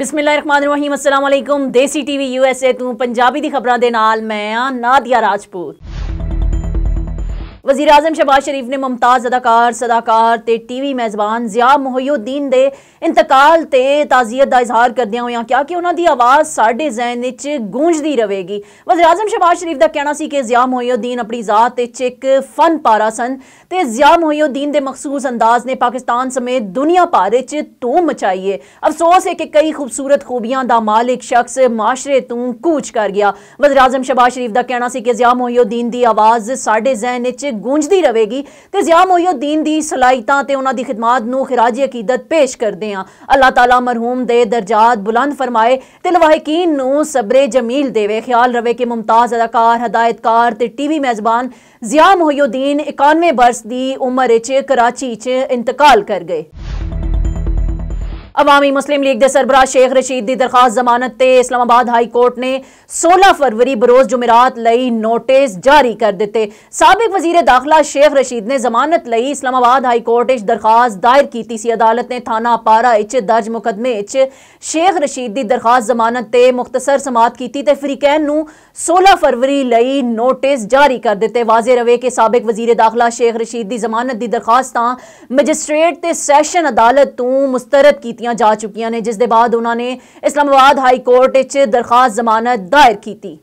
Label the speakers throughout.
Speaker 1: ਬਿਸਮਿਲ੍ਲਾਹਿਰਰਹਿਮਾਨਿਰਰਹੀਮ ਅਸਲਾਮ ਅਲੈਕੁਮ ਦੇਸੀ TV USA ਤੋਂ ਪੰਜਾਬੀ ਦੀ ਖਬਰਾਂ ਦੇ ਨਾਲ ਮੈਂ ਆ ਨਾਦੀਆ ਰਾਜਪੂਤ वज़ीर अजम शहबाज शरीफ ने मुमताज़ अदाकार, सदाकार टी टीवी मेज़बान जिया मुहयुद्दीन के इंतकाल से ताज़ियत का इजहार करद होया क्या कि उन्होंने आवाज़ साढ़े जहन गूंजती रहेगी वज़ीर अजम शहबाज शरीफ का कहना है कि जिया मुहयुद्दीन अपनी जात एक फन पारा सन तो जिया मुहयुद्दीन के मखसूस अंदाज ने पाकिस्तान समेत दुनिया भर च धूम मचाई है अफसोस है कि कई खूबसूरत खूबियाँ का मालिक शख्स माशरे तू कूच कर गया। वज़ीर अजम शहबाज शरीफ का कहना है कि जिया मुहयुद्दीन की आवाज़ साढ़े जहन ਜ਼ਿਹਨ ਵਿੱਚ ਗੂੰਜਦੀ ਰਹੇਗੀ ਤੇ ਜ਼ਿਆ ਮੁਹਯੁੱਦੀਨ ਦੀ ਸਲਾਹੀਤਾਂ ਤੇ ਉਹਨਾਂ ਦੀ ਖਿਦਮਤ ਨੂੰ ਖਿਰਾਜੀ ਅਕੀਦਤ ਪੇਸ਼ ਕਰਦੇ ਹਾਂ ਅੱਲਾਹ ਤਾਲਾ ਮਰਹੂਮ ਦੇ ਦਰਜਾਤ ਬੁਲੰਦ ਫਰਮਾਏ ਤੇ ਲਵਾਹਿਕੀਨ ਨੂੰ ਸਬਰੇ ਜਮੀਲ ਦੇਵੇ ਖਿਆਲ ਰਵੇ ਕਿ ਮੁਮਤਾਜ਼ ਅਦਾਕਾਰ ਹਦਾਇਤਕਾਰ ਤੇ ਟੀਵੀ ਮੇਜ਼ਬਾਨ ਜ਼ਿਆ ਮੁਹਯੁੱਦੀਨ 91 ਬਰਸ ਦੀ ਉਮਰ ਵਿੱਚ ਕਰਾਚੀ 'ਚ ਇੰਤਕਾਲ ਕਰ ਗਏ अवामी मुस्लिम लीग के सरबराह शेख रशीद की दरखास्त जमानत से इस्लामाबाद हाई कोर्ट ने सोलह फरवरी बरोज जुमेरात लई नोटिस जारी कर दिते। सबक वज़ीर दाखिला शेख रशीद ने जमानत लई इस्लामाबाद हाई कोर्ट इस दरखास्त दायर की सी। अदालत ने थाना पारा इच दर्ज मुकदमे इच शेख रशीद की दरखास्त जमानत से मुख्तसर समात की फ्रीकैन फरीकैन सोलह फरवरी लई नोटिस जारी कर दिते। वाजे रवे के सबक वज़ीर दाखिला शेख रशीद की जमानत की दरखास्त मजिस्ट्रेट से सैशन अदालत तू मुस्तरद की ਕੀਤੀਆਂ ਕੀਤੀਆਂ ਜਾ ਚੁੱਕੀਆਂ ਨੇ ਜਿਸ ਦੇ ਬਾਅਦ ਉਹਨਾਂ ਨੇ ਇਸਲਾਮਾਬਾਦ ਹਾਈ ਕੋਰਟ ਵਿੱਚ ਦਰਖਾਸਤ ਜ਼ਮਾਨਤ ਦਾਇਰ ਕੀਤੀ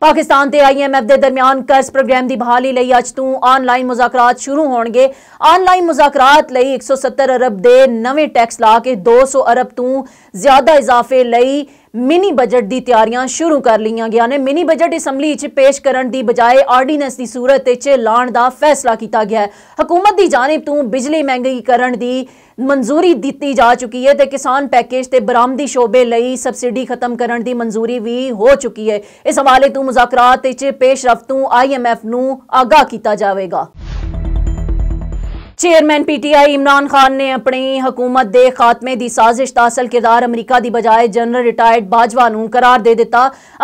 Speaker 1: ਪਾਕਿਸਤਾਨ ਤੇ ਆਈਐਮਐਫ ਦੇ ਦਰਮਿਆਨ ਕਰਜ਼ ਪ੍ਰੋਗਰਾਮ ਦੀ ਬਹਾਲੀ ਲਈ ਅੱਜ ਤੋਂ ਆਨਲਾਈਨ ਮੁਜ਼ਾਕਰਾਤ ਸ਼ੁਰੂ ਹੋਣਗੇ ਆਨਲਾਈਨ ਮੁਜ਼ਾਕਰਾਤ ਲਈ 170 ਅਰਬ ਦੇ ਨਵੇਂ ਟੈਕਸ ਲਾ ਕੇ 200 ਅਰਬ ਤੋਂ ਜ਼ਿਆਦਾ ਇਜ਼ਾਫੇ ਲਈ ਮਿਨੀ ਬਜਟ ਦੀ ਤਿਆਰੀਆਂ ਸ਼ੁਰੂ ਕਰ ਲਈਆਂ ਗਿਆ ਨੇ। ਮਿਨੀ ਬਜਟ ਅਸੈਂਬਲੀ 'ਚ ਪੇਸ਼ ਕਰਨ ਦੀ ਬਜਾਏ ਆਰਡੀਨੈਂਸ ਦੀ ਸੂਰਤ 'ਚ ਲਾਣ ਦਾ ਫੈਸਲਾ ਕੀਤਾ ਗਿਆ ਹੈ। ਹਕੂਮਤ ਦੀ ਜਾਨਬ ਤੋਂ ਬਿਜਲੀ ਮਹਿੰਗੀ ਕਰਨ ਦੀ ਮਨਜ਼ੂਰੀ ਦਿੱਤੀ ਜਾ ਚੁੱਕੀ ਹੈ ਤੇ ਕਿਸਾਨ ਪੈਕੇਜ ਤੇ ਬਰਾਮਦੀ ਸ਼ੋਬੇ ਲਈ ਸਬਸਿਡੀ ਖਤਮ ਕਰਨ ਦੀ ਮਨਜ਼ੂਰੀ ਵੀ ਹੋ ਚੁੱਕੀ ਹੈ। ਇਸ ਹਵਾਲੇ ਤੋਂ ਮੁਜ਼ਾਕਰਾਤ ਵਿੱਚ ਪੇਸ਼ਰਫਤ ਤੋਂ ਆਈਐਮਐਫ ਨੂੰ ਆਗਾਹ ਕੀਤਾ ਜਾਵੇਗਾ। ਚੇਅਰਮੈਨ ਪੀਟੀਆਈ ਇਮਰਾਨ ਖਾਨ ਨੇ ਆਪਣੀ ਹਕੂਮਤ ਦੇ ਖਾਤਮੇ ਦੀ ਸਾਜ਼ਿਸ਼ ਦਾ ਅਸਲ ਕਿਰਦਾਰ ਅਮਰੀਕਾ ਦੀ ਬਜਾਏ ਜਨਰਲ ਰਿਟਾਇਰਡ ਬਾਜਵਾ ਨੂੰ ਕਰਾਰ ਦੇ ਦਿੱਤਾ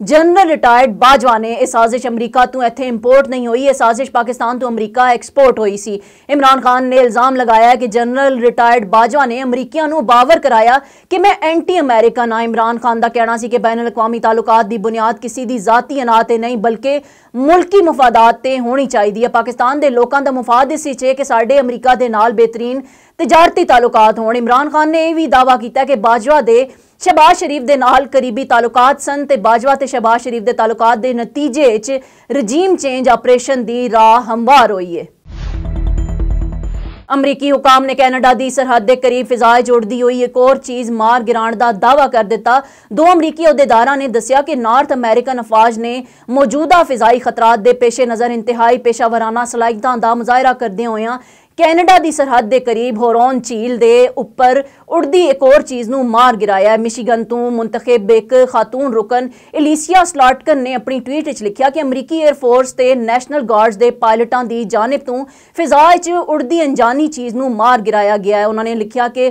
Speaker 1: जनरल रिटायर्ड बाजवा ने यह साजिश अमरीका तू इतने इंपोर्ट नहीं हुई यह साजिश पाकिस्तान तू अमरीका एक्सपोर्ट हुई सी। इमरान खान ने इल्ज़ाम लगाया कि जनरल रिटायर्ड बाजवा ने अमरीकिया बावर कराया कि मैं एंटी अमेरिकन हाँ इमरान खान का कहना है कि बैन अवी तालुकात की बुनियाद किसी की जाती अना नहीं, बल्कि मुल्की मुफादात से होनी चाहिए पाकिस्तान के लोगों का मुफाद इसी है कि साढ़े अमरीका के नाल बेहतरीन तजारती तालुकात हो इमरान खान ने यह भी दावा किया कि बाजवा के ਸ਼ਬਾਜ਼ ਸ਼ਰੀਫ ਦੇ ਨਾਲ ਕਰੀਬੀ ਤਾਲੁਕਾਤ ਸਨ ਤੇ ਬਾਜਵਾ ਤੇ ਸ਼ਬਾਜ਼ ਸ਼ਰੀਫ ਦੇ ਤਾਲੁਕਾਤ ਦੇ ਨਤੀਜੇ ਵਿੱਚ ਰਜੀਮ ਚੇਂਜ ਆਪਰੇਸ਼ਨ ਦੀ ਰਾਹ ਹਮਵਾਰ ਹੋਈ ਹੈ ਅਮਰੀਕੀ ਹੁਕਾਮ ਨੇ ਕੈਨੇਡਾ ਦੀ ਸਰਹੱਦ ਦੇ ਕਰੀਬ ਫਿਜ਼ਾਏ ਜੋੜਦੀ ਹੋਈ ਇੱਕ ਹੋਰ ਚੀਜ਼ ਮਾਰ ਗਿਰਾਣ ਦਾ ਦਾਵਾ ਕਰ ਦਿੱਤਾ ਦੋ ਅਮਰੀਕੀ ਅਹੁਦੇਦਾਰਾਂ ਨੇ ਦੱਸਿਆ ਕਿ ਨਾਰਥ ਅਮਰੀਕਨ ਅਫਵਾਜ ਨੇ ਮੌਜੂਦਾ ਫਿਜ਼ਾਈ ਖਤਰਾਤ ਦੇ ਪੇਸ਼ੇ ਨਜ਼ਰ ਇੰਤਹਾਈ ਪੇਸ਼ਾਵਰਾਨਾ ਸਲਾਹੀਤਾਂ ਦਾ ਮੁਜ਼ਾਹਰਾ ਕਰਦੇ ਹੋਇਆਂ ਕੈਨੇਡਾ ਦੀ ਸਰਹੱਦ ਦੇ ਕਰੀਬ ਹੋਰੋਨ ਝੀਲ ਦੇ ਉੱਪਰ ਉੜਦੀ ਇੱਕ ਹੋਰ ਚੀਜ਼ ਨੂੰ ਮਾਰ ਗਿਰਾਇਆ ਮਿਸ਼ੀਗਨ ਤੋਂ ਮੁੰਤਖਬ ਇੱਕ ਖਾਤੂਨ ਰੁਕਨ ਇਲੀਸੀਆ ਸਲਾਟਕਨ ਨੇ ਆਪਣੀ ਟਵੀਟ ਵਿੱਚ ਲਿਖਿਆ ਕਿ ਅਮਰੀਕੀ 에ਅਰ ਫੋਰਸ ਤੇ ਨੈਸ਼ਨਲ ਗਾਰਡਸ ਦੇ ਪਾਇਲਟਾਂ ਦੀ ਜਾਨਬ ਤੋਂ ਫਿਜ਼ਾ 'ਚ ਉੜਦੀ ਅਣਜਾਣੀ ਚੀਜ਼ ਨੂੰ ਮਾਰ ਗਿਰਾਇਆ ਗਿਆ ਹੈ ਉਹਨਾਂ ਨੇ ਲਿਖਿਆ ਕਿ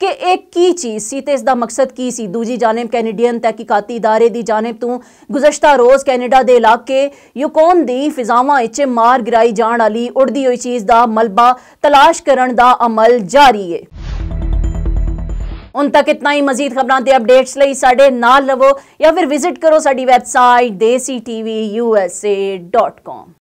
Speaker 1: ਕਿ ਇਹ ਕੀ ਚੀਜ਼ ਸੀ ਤੇ ਇਸ ਦਾ ਮਕਸਦ ਕੀ ਸੀ? ਦੂਜੀ ਜਾਨਬ ਕੈਨੇਡੀਅਨ ਤਹਿਕੀਕਾਤੀ ਇਦਾਰੇ ਦੀ ਜਾਨਬ ਤੋਂ ਗੁਜ਼ਸ਼ਤਾ ਰੋਜ਼ ਕੈਨੇਡਾ ਦੇ ਇਲਾਕੇ ਯੂਕੋਨ ਦੀ ਫਿਜ਼ਾਵਾਂ ਵਿੱਚ ਮਾਰ ਗਿਰਾਈ ਜਾਣ ਵਾਲੀ ਉੜਦੀ ਹੋਈ ਚੀਜ਼ ਦਾ ਮਲਬਾ ਤਲਾਸ਼ ਕਰਨ ਦਾ ਅਮਲ ਜਾਰੀ ਹੈ ਹੁਣ ਤੱਕ ਇਤਨਾ ਹੀ। ਮਜ਼ੀਦ ਖਬਰਾਂ ਤੇ ਅਪਡੇਟਸ ਲਈ ਸਾਡੇ ਨਾਲ ਲਵੋ ਜਾਂ ਫਿਰ ਵਿਜ਼ਿਟ ਕਰੋ ਸਾਡੀ ਵੈਬਸਾਈਟ desitvusa.com